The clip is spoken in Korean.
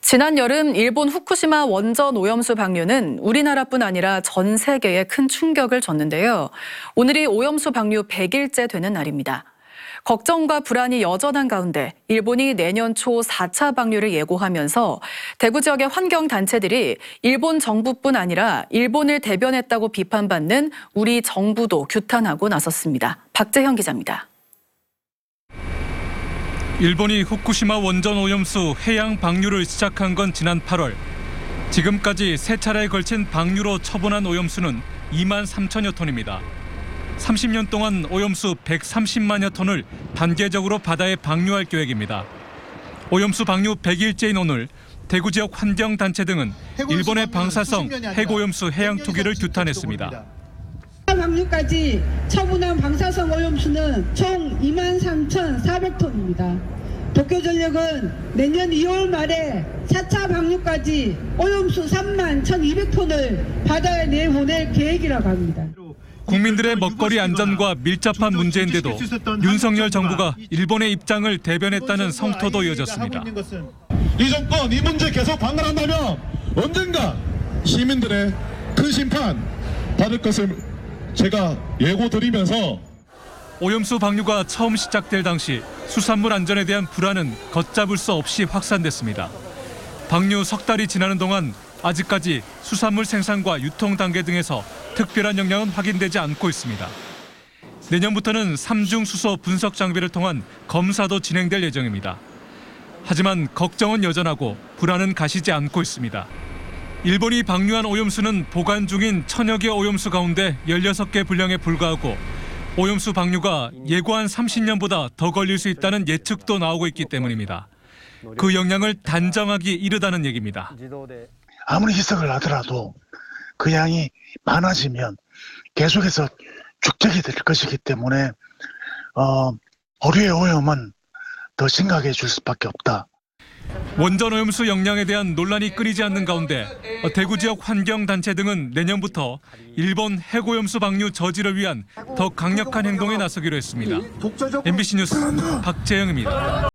지난 여름 일본 후쿠시마 원전 오염수 방류는 우리나라뿐 아니라 전 세계에 큰 충격을 줬는데요. 오늘이 오염수 방류 100일째 되는 날입니다. 걱정과 불안이 여전한 가운데 일본이 내년 초 4차 방류를 예고하면서 대구 지역의 환경 단체들이 일본 정부뿐 아니라 일본을 대변했다고 비판받는 우리 정부도 규탄하고 나섰습니다. 박재현 기자입니다. 일본이 후쿠시마 원전 오염수 해양 방류를 시작한 건 지난 8월. 지금까지 세 차례에 걸친 방류로 처분한 오염수는 2만 3천여 톤입니다. 30년 동안 오염수 130만여 톤을 단계적으로 바다에 방류할 계획입니다. 오염수 방류 100일째인 오늘 대구 지역 환경 단체 등은 일본의 방사성 핵오염수 해양 투기를 규탄했습니다. 방류까지 처분한 방사성 오염수는 총 23,400톤입니다. 도쿄전력은 내년 2월 말에 4차 방류까지 오염수 3만 1,200톤을 바다에 내보낼 계획이라고 합니다. 국민들의 먹거리 안전과 밀접한 문제인데도 윤석열 정부가 일본의 입장을 대변했다는 성토도 이어졌습니다. 이 정권 이 문제 계속 방관한다면 언젠가 시민들의 큰 심판 받을 것을 제가 예고드리면서 오염수 방류가 처음 시작될 당시 수산물 안전에 대한 불안은 걷잡을 수 없이 확산됐습니다. 방류 석 달이 지나는 동안 아직까지 수산물 생산과 유통 단계 등에서 특별한 영향은 확인되지 않고 있습니다. 내년부터는 삼중 수소 분석 장비를 통한 검사도 진행될 예정입니다. 하지만 걱정은 여전하고 불안은 가시지 않고 있습니다. 일본이 방류한 오염수는 보관 중인 천여 개 오염수 가운데 16개 분량에 불과하고 오염수 방류가 예고한 30년보다 더 걸릴 수 있다는 예측도 나오고 있기 때문입니다. 그 영향을 단정하기 이르다는 얘기입니다. 아무리 희석을 하더라도 그 양이 많아지면 계속해서 축적이 될 것이기 때문에 어, 어류의 오염은 더 심각해질 수밖에 없다. 원전 오염수 영향에 대한 논란이 끊이지 않는 가운데 대구 지역 환경 단체 등은 내년부터 일본 핵오염수 방류 저지를 위한 더 강력한 행동에 나서기로 했습니다. MBC 뉴스 박재영입니다.